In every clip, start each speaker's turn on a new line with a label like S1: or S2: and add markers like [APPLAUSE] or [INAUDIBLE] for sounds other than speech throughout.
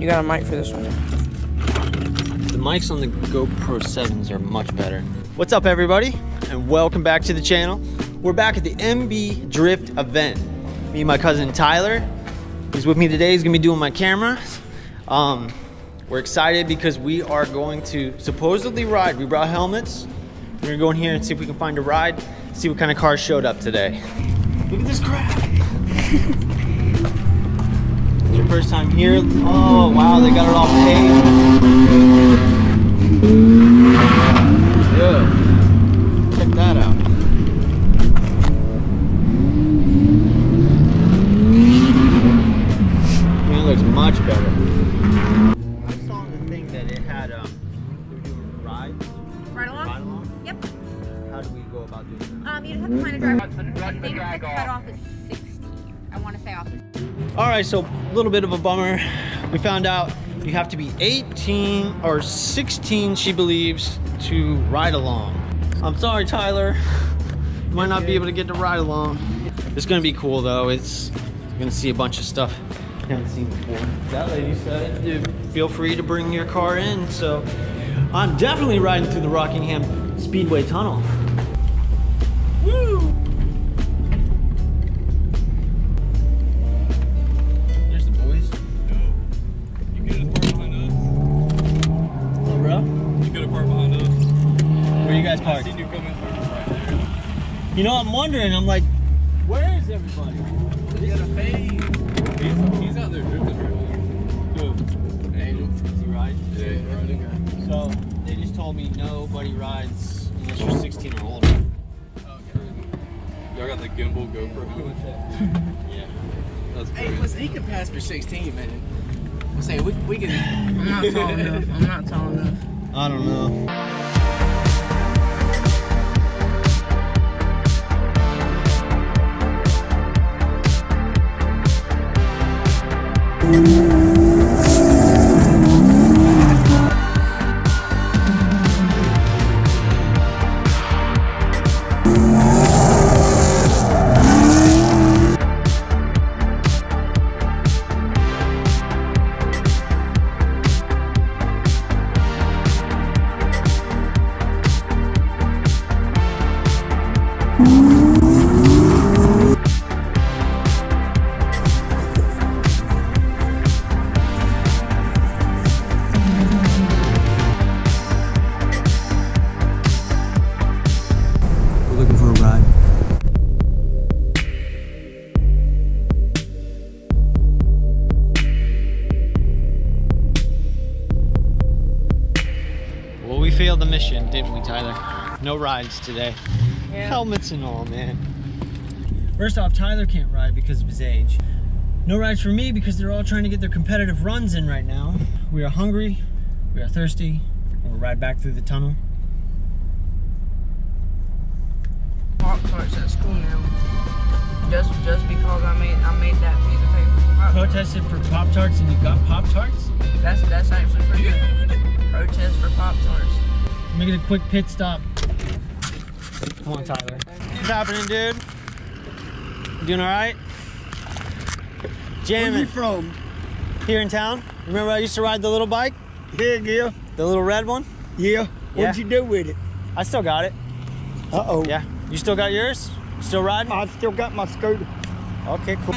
S1: got a mic for this one.
S2: The mics on the GoPro 7s are much better. What's up everybody? And welcome back to the channel. We're back at the MB Drift event. Me and my cousin Tyler, he's with me today. He's gonna be doing my camera. Um, we're excited because we are going to supposedly ride. We brought helmets. We're gonna go in here and see if we can find a ride, see what kind of cars showed up today. Look at this crap. [LAUGHS] It's your first time here. Oh wow, they got it all paved. Yeah. Check that out. Man, it looks much better. I saw the thing that it had um they were doing rides.
S3: Right along?
S2: Ride along?
S3: Yep.
S2: How do we go about doing that?
S3: Um, you'd have to find a driver. I think the cutoff is 16. I want to say off.
S2: All right, so a little bit of a bummer. We found out you have to be 18 or 16, she believes, to ride along. I'm sorry, Tyler. You might not be able to get to ride along. It's gonna be cool though. It's you're gonna see a bunch of stuff you haven't seen before. That lady said, "Dude, feel free to bring your car in. So I'm definitely riding through the Rockingham Speedway Tunnel.
S4: You
S2: know, I'm wondering, I'm like, where is everybody?
S4: they got a He's, he's out there drifting right now. Who? Angel.
S2: Is he riding?
S4: Yeah, he's riding.
S2: So, they just told me nobody rides unless you're 16 or older.
S4: Y'all got the gimbal GoPro.
S2: Yeah.
S4: That's
S5: Hey,
S4: crazy.
S5: listen, he can pass for 16, man. I'm saying we, we can. I'm not tall [LAUGHS] enough. I'm not tall enough.
S2: I don't know. We're failed the mission, didn't we, Tyler? No rides today. Helmets and all, man. First off, Tyler can't ride because of his age. No rides for me because they're all trying to get their competitive runs in right now. We are hungry, we are thirsty, and we'll ride back through the tunnel.
S5: Pop tarts at school now. Just just because I made I made that piece of paper. Pop-
S2: Protested for Pop Tarts and you got Pop Tarts?
S5: That's that's actually pretty [LAUGHS] good. Protest for Pop Tarts.
S2: Making a quick pit stop. Come on, Tyler. What's happening, dude? You doing all right? Jamming.
S6: Where you from?
S2: Here in town. Remember I used to ride the little bike?
S6: Yeah, yeah,
S2: The little red one?
S6: yeah. What'd
S2: Yeah.
S6: you do with it?
S2: I still got it.
S6: Uh oh.
S2: Yeah. You still got yours? Still riding?
S6: I still got my scooter.
S2: Okay, cool.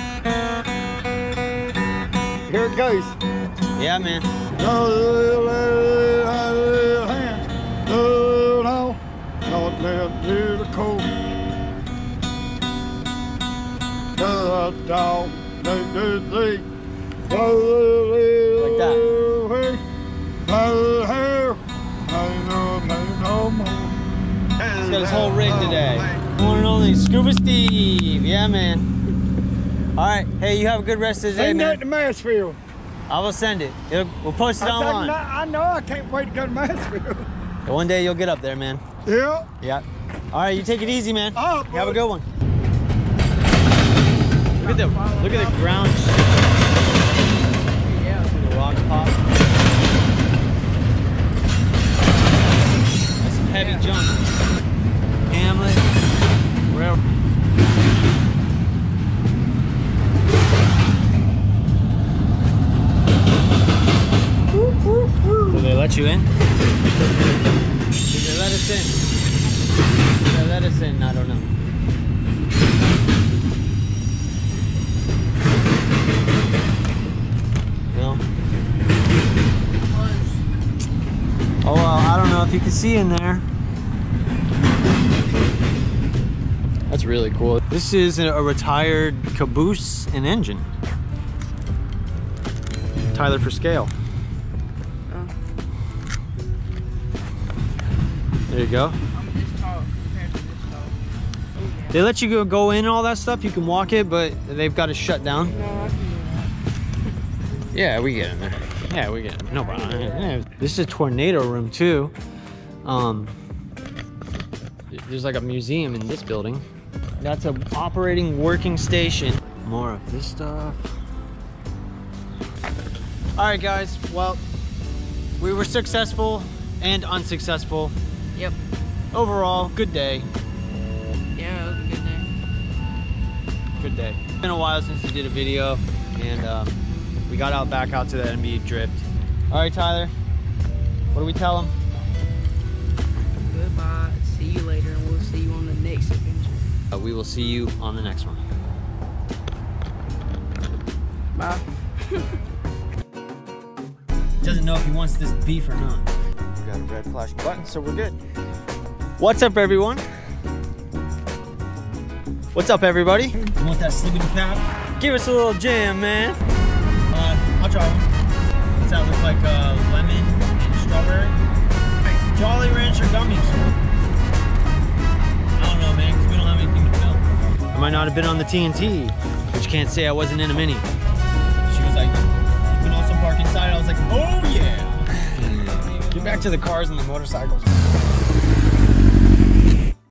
S6: Here it goes.
S2: Yeah, man.
S6: Like that.
S2: He's got his whole rig today. One and only Scuba Steve. Yeah, man. All right. Hey, you have a good rest of the day,
S6: Ain't
S2: man.
S6: to Mansfield?
S2: I will send it. It'll, we'll post it
S6: I,
S2: online.
S6: not- I know I can't wait to go to Mansfield.
S2: One day you'll get up there, man.
S6: Yeah.
S2: Yeah. All right, you take it easy, man. You Have a good one. Look at the look at the ground. Let you in? Did they let us in? Did they let us in? I don't know. No. Oh well, I don't know if you can see in there. That's really cool. This is a a retired caboose and engine. Tyler for scale. There you go.
S5: I'm this tall compared to this tall.
S2: They let you go, go in and all that stuff. You can walk it, but they've got to shut down.
S5: No, I can do that. [LAUGHS]
S2: Yeah, we get in there. Yeah, we get in. No problem. Yeah. This is a tornado room too. Um, there's like a museum in this building. That's an operating working station. More of this stuff. All right, guys. Well, we were successful and unsuccessful.
S5: Yep.
S2: Overall, good day.
S5: Yeah, it was a good day.
S2: Good day. It's been a while since we did a video, and um, we got out back out to the MB drift. All right, Tyler. What do we tell him?
S5: Goodbye. See you later, and we'll see you on the next adventure.
S2: Uh, we will see you on the next one.
S5: Bye. [LAUGHS]
S2: Doesn't know if he wants this beef or not. We a red flashing button, so we're good. What's up, everyone? What's up, everybody? You want that slipping cap? Give us a little jam, man. Uh, I'll try one. What's that look like? Uh, lemon and strawberry? Jolly Rancher gummies. I don't know, man, because we don't have anything to film. I might not have been on the TNT, but you can't say I wasn't in a mini. She was like, you can also park inside. I was like, oh yeah. Back to the cars and the motorcycles.